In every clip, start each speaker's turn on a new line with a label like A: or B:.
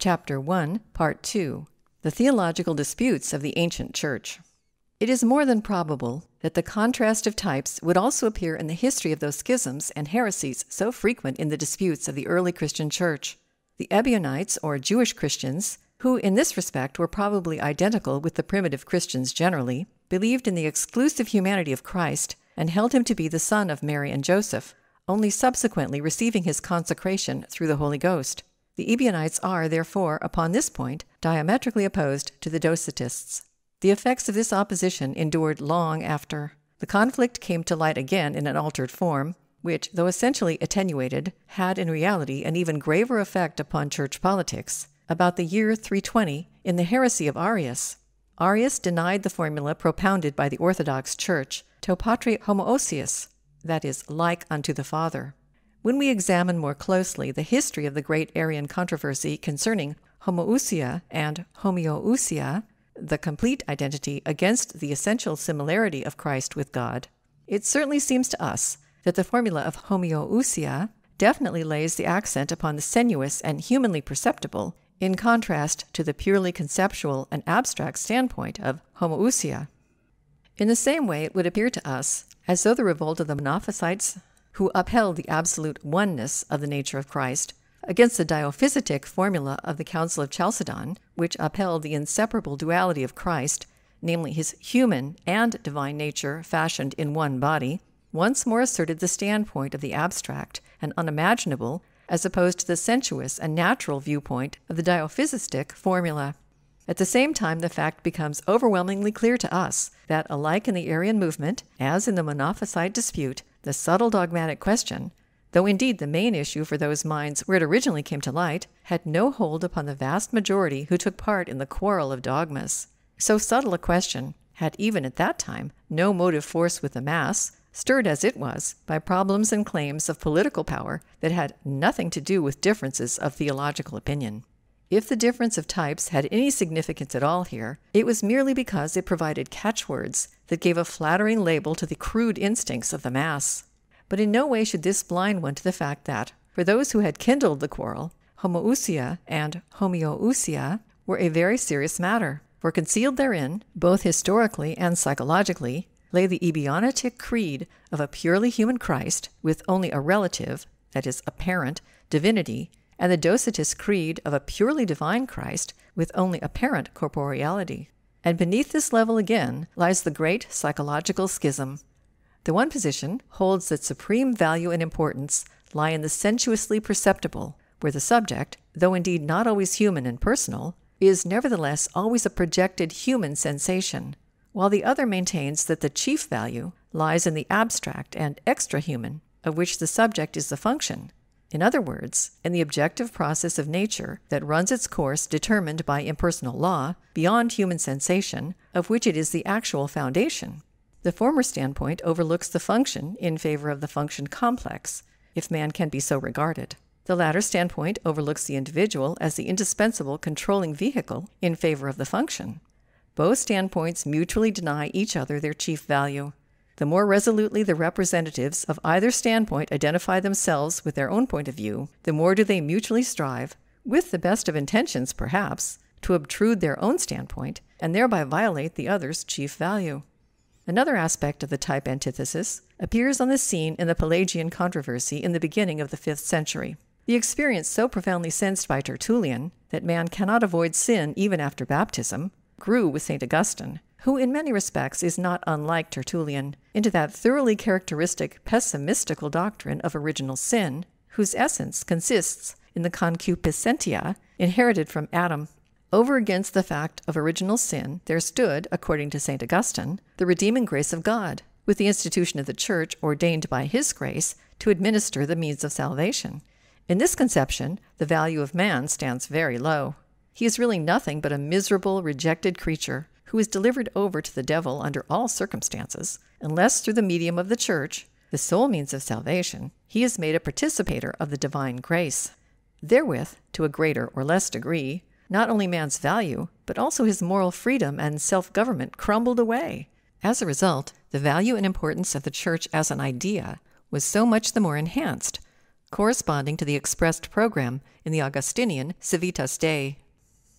A: Chapter 1, Part 2 The Theological Disputes of the Ancient Church. It is more than probable that the contrast of types would also appear in the history of those schisms and heresies so frequent in the disputes of the early Christian Church. The Ebionites, or Jewish Christians, who in this respect were probably identical with the primitive Christians generally, believed in the exclusive humanity of Christ and held him to be the son of Mary and Joseph, only subsequently receiving his consecration through the Holy Ghost. The Ebionites are, therefore, upon this point, diametrically opposed to the Docetists. The effects of this opposition endured long after. The conflict came to light again in an altered form, which, though essentially attenuated, had in reality an even graver effect upon church politics, about the year 320 in the heresy of Arius. Arius denied the formula propounded by the Orthodox Church, to patre homoousios, that is, like unto the Father. When we examine more closely the history of the great Arian controversy concerning homoousia and homoiousia, the complete identity against the essential similarity of Christ with God, it certainly seems to us that the formula of homoiousia definitely lays the accent upon the sensuous and humanly perceptible, in contrast to the purely conceptual and abstract standpoint of homoousia. In the same way, it would appear to us as though the revolt of the Monophysites, who upheld the absolute oneness of the nature of Christ, against the diophysitic formula of the Council of Chalcedon, which upheld the inseparable duality of Christ, namely his human and divine nature fashioned in one body, once more asserted the standpoint of the abstract and unimaginable as opposed to the sensuous and natural viewpoint of the diophysistic formula. At the same time, the fact becomes overwhelmingly clear to us that, alike in the Arian movement as in the Monophysite dispute, the subtle dogmatic question, though indeed the main issue for those minds where it originally came to light, had no hold upon the vast majority who took part in the quarrel of dogmas. So subtle a question had even at that time no motive force with the mass, stirred as it was by problems and claims of political power that had nothing to do with differences of theological opinion. If the difference of types had any significance at all here, it was merely because it provided catchwords that gave a flattering label to the crude instincts of the mass. But in no way should this blind one to the fact that, for those who had kindled the quarrel, homoousia and homoiousia were a very serious matter, for concealed therein, both historically and psychologically, lay the Ebionitic creed of a purely human Christ with only a relative, that is, apparent, divinity and the Docetist creed of a purely divine Christ with only apparent corporeality. And beneath this level again lies the great psychological schism. The one position holds that supreme value and importance lie in the sensuously perceptible, where the subject, though indeed not always human and personal, is nevertheless always a projected human sensation, while the other maintains that the chief value lies in the abstract and extra human, of which the subject is the function, in other words, in the objective process of nature that runs its course determined by impersonal law, beyond human sensation, of which it is the actual foundation. The former standpoint overlooks the function in favor of the function complex, if man can be so regarded. The latter standpoint overlooks the individual as the indispensable controlling vehicle in favor of the function. Both standpoints mutually deny each other their chief value. The more resolutely the representatives of either standpoint identify themselves with their own point of view, the more do they mutually strive, with the best of intentions perhaps, to obtrude their own standpoint and thereby violate the other's chief value. Another aspect of the type antithesis appears on the scene in the Pelagian controversy in the beginning of the fifth century. The experience so profoundly sensed by Tertullian that man cannot avoid sin even after baptism grew with St. Augustine, who in many respects is not unlike Tertullian, into that thoroughly characteristic pessimistical doctrine of original sin, whose essence consists in the concupiscentia inherited from Adam. Over against the fact of original sin, there stood, according to St. Augustine, the redeeming grace of God, with the institution of the Church ordained by His grace to administer the means of salvation. In this conception, the value of man stands very low. He is really nothing but a miserable, rejected creature who is delivered over to the devil under all circumstances, unless through the medium of the church, the sole means of salvation, he is made a participator of the divine grace. Therewith, to a greater or less degree, not only man's value, but also his moral freedom and self government crumbled away. As a result, the value and importance of the church as an idea was so much the more enhanced, corresponding to the expressed program in the Augustinian Civitas Dei.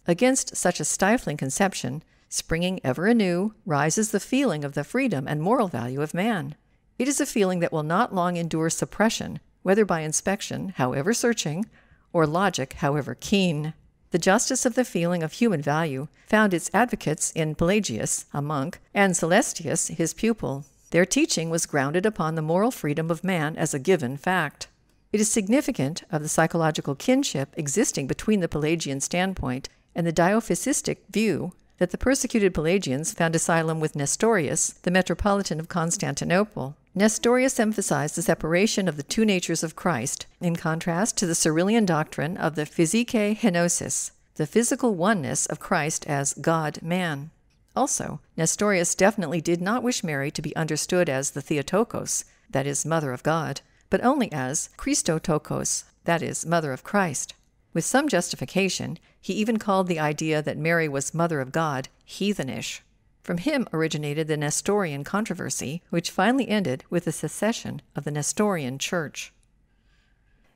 A: Against such a stifling conception, springing ever anew, rises the feeling of the freedom and moral value of man. It is a feeling that will not long endure suppression, whether by inspection, however searching, or logic, however keen. The justice of the feeling of human value found its advocates in Pelagius, a monk, and Celestius, his pupil. Their teaching was grounded upon the moral freedom of man as a given fact. It is significant of the psychological kinship existing between the Pelagian standpoint and the Diophysistic view that the persecuted Pelagians found asylum with Nestorius, the metropolitan of Constantinople. Nestorius emphasized the separation of the two natures of Christ, in contrast to the Cyrillian doctrine of the physike henosis, the physical oneness of Christ as God man. Also, Nestorius definitely did not wish Mary to be understood as the Theotokos, that is, Mother of God, but only as Christotokos, that is, Mother of Christ. With some justification, he even called the idea that Mary was Mother of God heathenish. From him originated the Nestorian controversy, which finally ended with the secession of the Nestorian Church.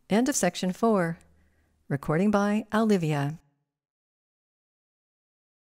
A: End of section 4. Recording by Owlivia.